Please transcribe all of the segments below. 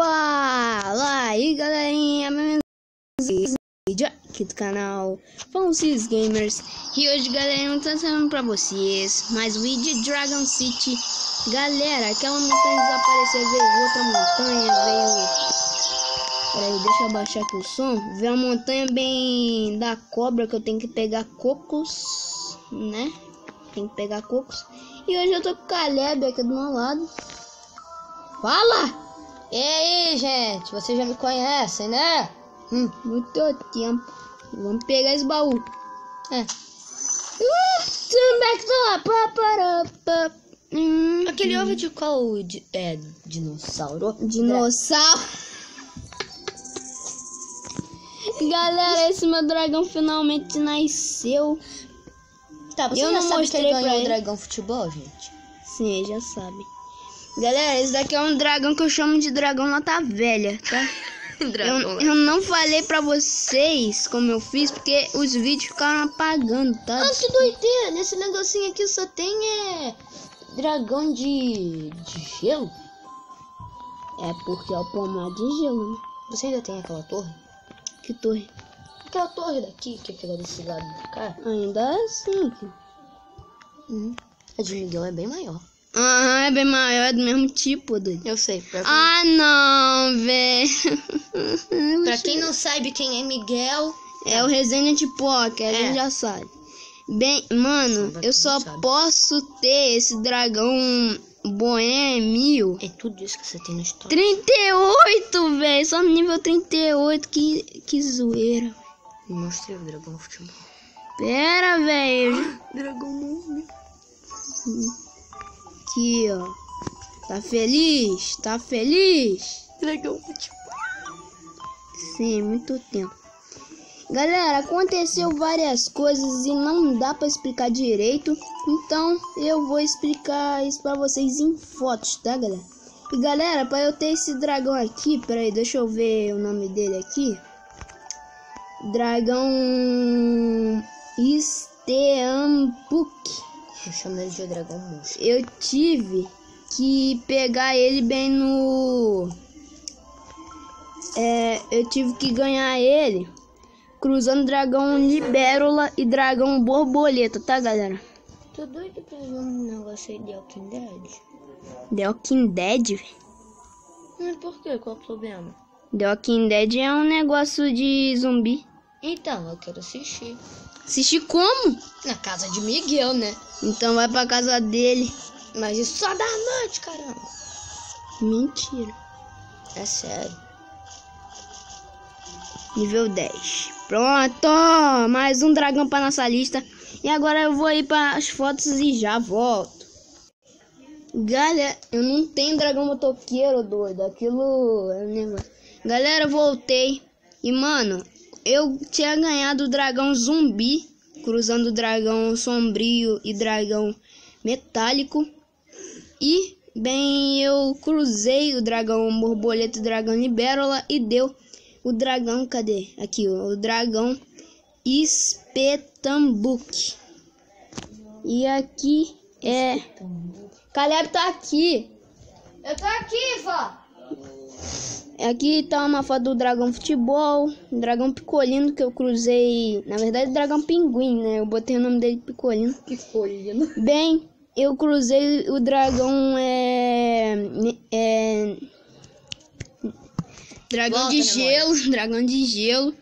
Fala aí galerinha, vídeo aqui do canal Fonsis Gamers. E hoje galera, eu tô trazendo pra vocês mais um vídeo de Dragon City. Galera, aquela montanha desapareceu, veio outra montanha, veio... Peraí, deixa eu abaixar aqui o som. Veio uma montanha bem da cobra que eu tenho que pegar cocos, né? Tem que pegar cocos. E hoje eu tô com o Caleb aqui do meu lado. Fala! E aí, gente? Vocês já me conhecem, né? Hum, muito tempo. Vamos pegar esse baú. É. Uh, hum, Aquele ovo de qual de, é dinossauro? Dinossauro. Galera, esse meu dragão finalmente nasceu. Tá, você eu já não sabe que ele ganhou o dragão futebol, gente? Sim, já sabe. Galera, esse daqui é um dragão que eu chamo de dragão nota velha, tá? eu, eu não falei pra vocês como eu fiz, porque os vídeos ficaram apagando, tá? Ah, que doideira! Nesse negocinho aqui só tem é, dragão de, de gelo. É porque é o pomar de gelo, né? Você ainda tem aquela torre? Que torre? Aquela torre daqui que fica desse lado do cá. Ainda é assim. Uhum. A de Miguel é bem maior. Aham, é bem maior, é do mesmo tipo, doido. Eu sei. Pra ah, não, velho. pra quem não sabe quem é Miguel... É o Resident Poker, a é. gente já sabe. Bem, mano, eu só posso ter esse dragão boêmio. É tudo isso que você tem no estoque. 38, velho. Só no nível 38. Que, que zoeira. Mostrei o dragão futebol. Pera, velho. dragão morreu aqui, ó. Tá feliz? Tá feliz? Legal. Sim, muito tempo. Galera, aconteceu várias coisas e não dá para explicar direito, então eu vou explicar isso para vocês em fotos, tá, galera? E galera, para eu ter esse dragão aqui, peraí, deixa eu ver o nome dele aqui. Dragão Steampuk. Eu chamo ele de dragão monstro. Eu tive que pegar ele bem no. É, eu tive que ganhar ele cruzando dragão libélula e dragão borboleta, tá, galera? Tô doido pra ver um negócio aí de Walking Dead. The Walking Dead? Mas por quê? Qual o problema? The Walking Dead é um negócio de zumbi. Então, eu quero assistir. Assistir como? Na casa de Miguel, né? Então vai pra casa dele. Mas isso só da noite, caramba. Mentira. É sério. Nível 10. Pronto! Mais um dragão pra nossa lista. E agora eu vou ir para as fotos e já volto. Galera, eu não tenho dragão motoqueiro, doido. Aquilo é. Galera, voltei. E, mano, eu tinha ganhado o dragão zumbi, cruzando o dragão sombrio e dragão metálico. E, bem, eu cruzei o dragão borboleta e o dragão libérola e deu o dragão, cadê? Aqui, o dragão espetambuque. E aqui é... Caleb tá aqui. Eu tô aqui, vó. Aqui tá uma foto do dragão futebol, dragão picolino que eu cruzei, na verdade dragão pinguim, né? Eu botei o nome dele picolino. Picolino. Bem, eu cruzei o dragão é, é dragão Volta, de gelo, memória. dragão de gelo,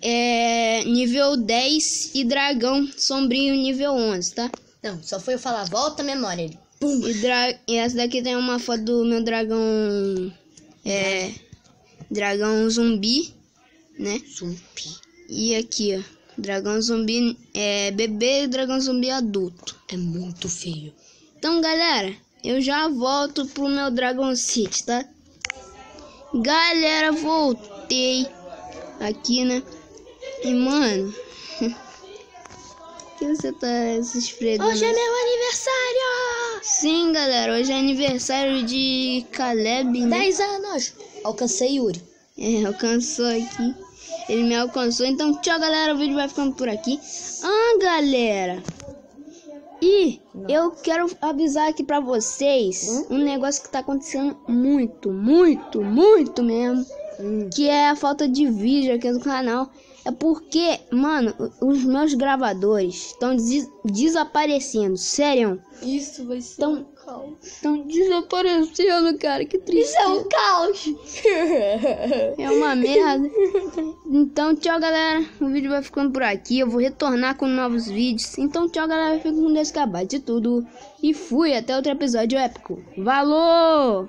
é nível 10 e dragão sombrio nível 11, tá? Não, só foi eu falar volta memória, ele pum. E, dra e essa daqui tem uma foto do meu dragão é, dragão zumbi, né? Zumbi. E aqui, ó. Dragão zumbi é bebê e dragão zumbi adulto. É muito feio. Então, galera, eu já volto pro meu Dragon City, tá? Galera, voltei aqui, né? E, mano... que você tá se esfregando? Hoje é meu aniversário! Sim, galera, hoje é aniversário de Caleb, né? 10 anos. Alcancei Yuri. É, alcançou aqui. Ele me alcançou. Então, tchau, galera. O vídeo vai ficando por aqui. Ah, galera. E eu quero avisar aqui pra vocês um negócio que tá acontecendo muito, muito, muito mesmo. Que é a falta de vídeo aqui no canal. É porque, mano, os meus gravadores estão des desaparecendo. Sério. Isso vai ser Então- um caos. Estão desaparecendo, cara. Que triste. Isso é um caos. É uma merda. Então, tchau, galera. O vídeo vai ficando por aqui. Eu vou retornar com novos vídeos. Então, tchau, galera. Fico com Deus acabar de tudo. E fui até outro episódio épico. Valor!